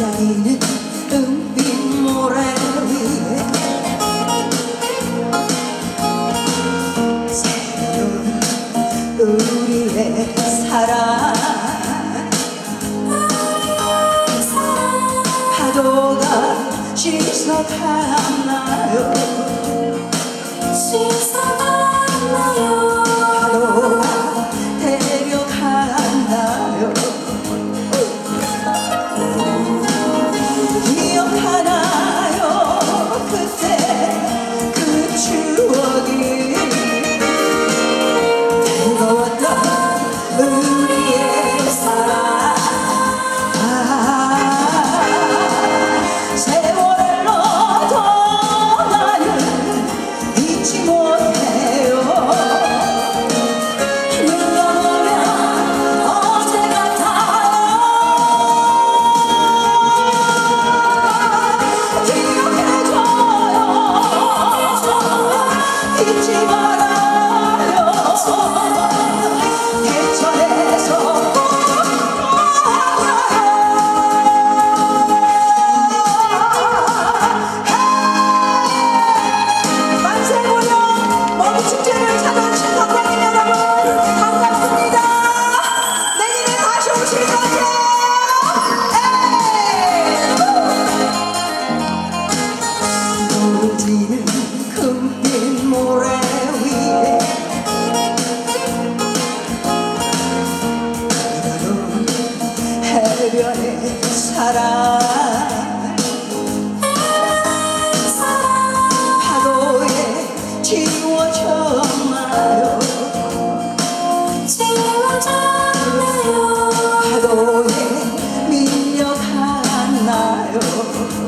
쌓이는 은빛 모래 위에 새로운 리의 사랑. 파도가 시속한 love